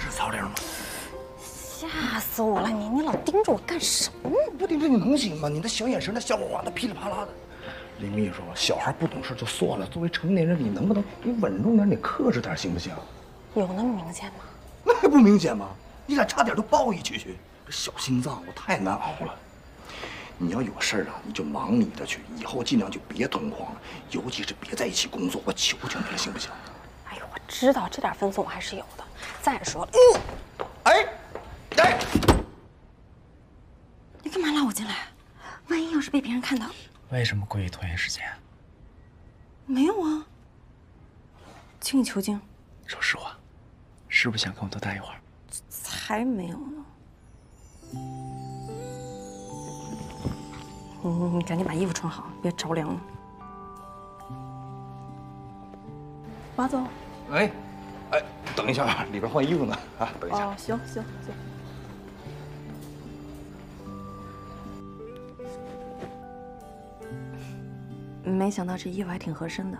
是曹玲吗？吓死我了！你你老盯着我干什么？不盯着你能行吗？你那小眼神，那笑话那噼里啪啦的。李秘书，小孩不懂事就算了，作为成年人，你能不能你稳重点，你克制点，行不行？有那么明显吗？那还不明显吗？你俩差点都抱一起去，这小心脏我太难熬了。你要有事儿啊，你就忙你的去，以后尽量就别同框了，尤其是别在一起工作，我求求你了，行不行？知道这点分寸我还是有的。再说了，哎，哎，你干嘛拉我进来？万一要是被别人看到，为什么故意拖延时间？没有啊，请你求经。说实话，是不是想跟我多待一会儿？才没有呢。你你赶紧把衣服穿好，别着凉了。马总。哎，哎，等一下，里边换衣服呢。啊，等一下。哦，行行行。没想到这衣服还挺合身的。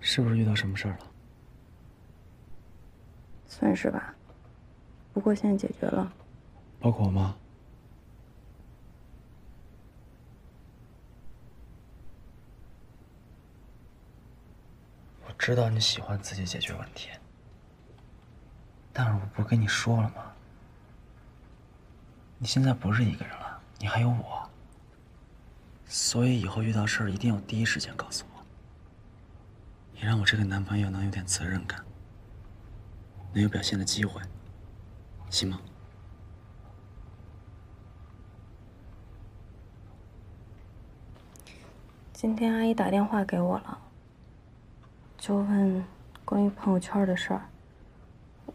是不是遇到什么事儿了？算是吧，不过现在解决了。包括我妈。我知道你喜欢自己解决问题，但是我不跟你说了吗？你现在不是一个人了，你还有我。所以以后遇到事儿一定要第一时间告诉我。你让我这个男朋友能有点责任感，能有表现的机会，行吗？今天阿姨打电话给我了，就问关于朋友圈的事儿。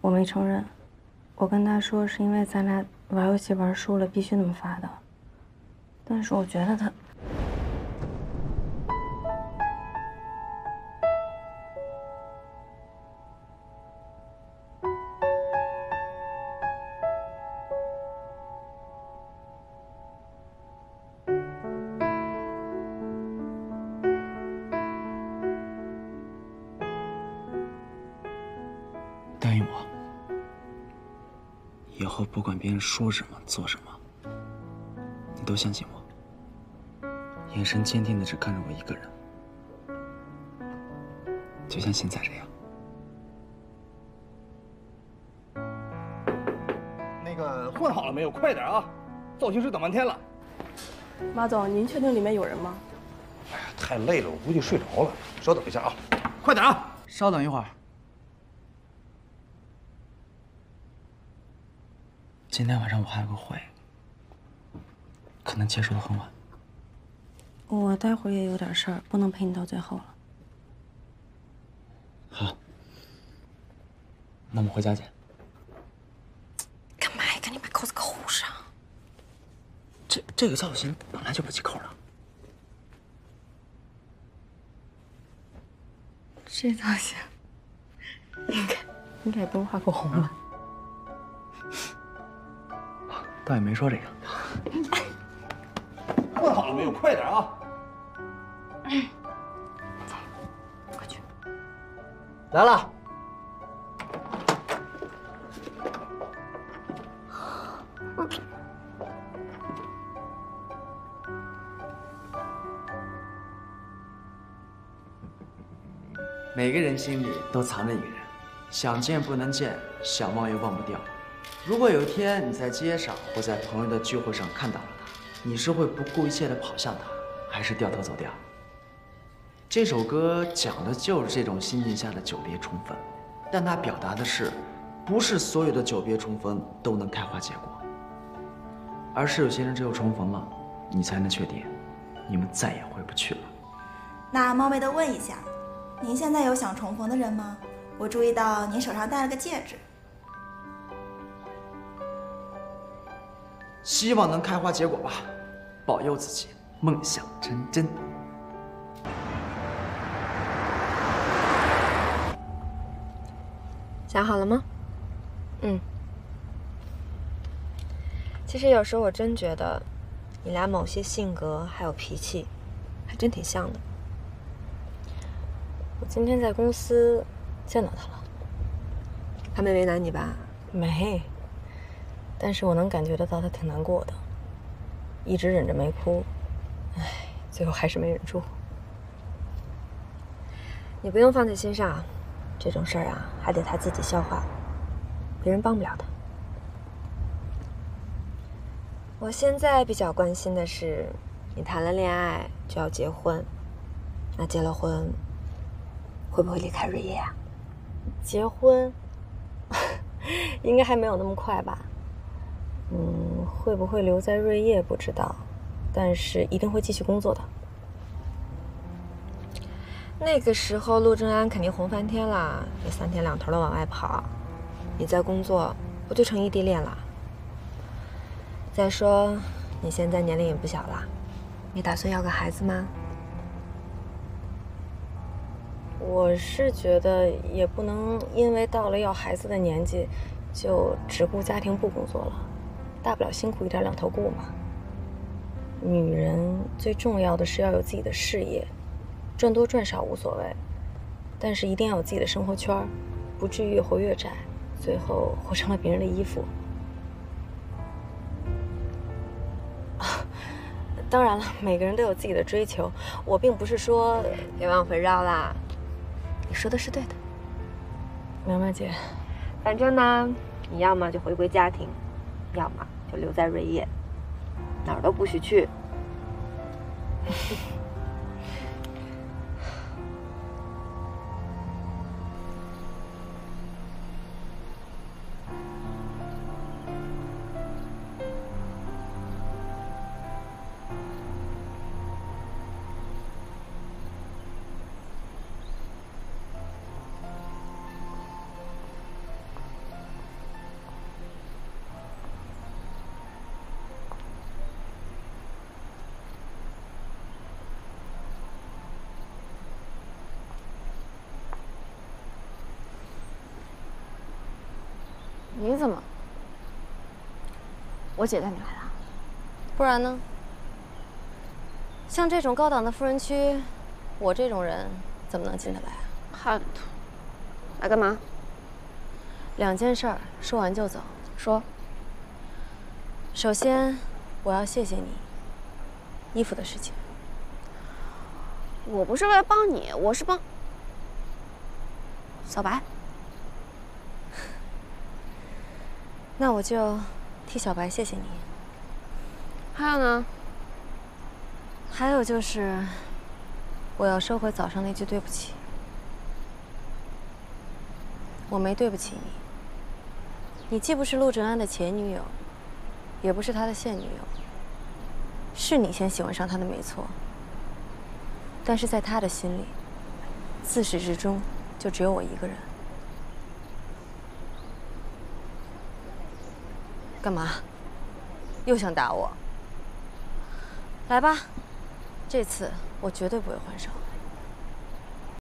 我没承认，我跟他说是因为咱俩玩游戏玩输了，必须那么发的。但是我觉得他。后不管别人说什么、做什么，你都相信我，眼神坚定的只看着我一个人，就像现在这样。那个混好了没有？快点啊！造型师等半天了。马总，您确定里面有人吗？哎呀，太累了，我估计睡着了。稍等一下啊，快点啊！稍等一会儿。今天晚上我还有个会，可能结束的很晚。我待会儿也有点事儿，不能陪你到最后了。好，那我们回家见。干嘛呀？赶紧把扣子扣上。这这个造型本来就不系扣的。这造型应该应该也不用画口红吧？倒也没说这个。换好了没有？快点啊！快去。来了。每个人心里都藏着一个人，想见不能见，想忘又忘不掉。如果有一天你在街上或在朋友的聚会上看到了他，你是会不顾一切的跑向他，还是掉头走掉？这首歌讲的就是这种心境下的久别重逢，但它表达的是，不是所有的久别重逢都能开花结果，而是有些人只有重逢了，你才能确定，你们再也回不去了。那冒昧的问一下，您现在有想重逢的人吗？我注意到您手上戴了个戒指。希望能开花结果吧，保佑自己梦想成真。想好了吗？嗯。其实有时候我真觉得，你俩某些性格还有脾气，还真挺像的。我今天在公司见到他了。他没为难你吧？没，但是我能感觉得到他挺难过的，一直忍着没哭，唉，最后还是没忍住。你不用放在心上，这种事儿啊，还得他自己消化，别人帮不了他。我现在比较关心的是，你谈了恋爱就要结婚，那结了婚会不会离开瑞叶啊？结婚，应该还没有那么快吧？嗯，会不会留在瑞叶不知道，但是一定会继续工作的。那个时候，陆正安肯定红翻天了，也三天两头的往外跑。你在工作，不就成异地恋了？再说，你现在年龄也不小了，你打算要个孩子吗？我是觉得也不能因为到了要孩子的年纪，就只顾家庭不工作了，大不了辛苦一点两头顾嘛。女人最重要的是要有自己的事业，赚多赚少无所谓，但是一定要有自己的生活圈，不至于越活越窄，最后活成了别人的衣服。当然了，每个人都有自己的追求，我并不是说别往回绕啦。你说的是对的，苗苗姐。反正呢，你要么就回归家庭，要么我留在瑞叶，哪儿都不许去。你怎么？我姐带你来的？不然呢？像这种高档的富人区，我这种人怎么能进得来啊？叛徒，来干嘛？两件事儿，说完就走。说。首先，我要谢谢你衣服的事情。我不是为了帮你，我是帮小白。那我就替小白谢谢你。还有呢？还有就是，我要收回早上那句对不起。我没对不起你。你既不是陆正安的前女友，也不是他的现女友。是你先喜欢上他的没错，但是在他的心里，自始至终就只有我一个人。干嘛？又想打我？来吧，这次我绝对不会还手。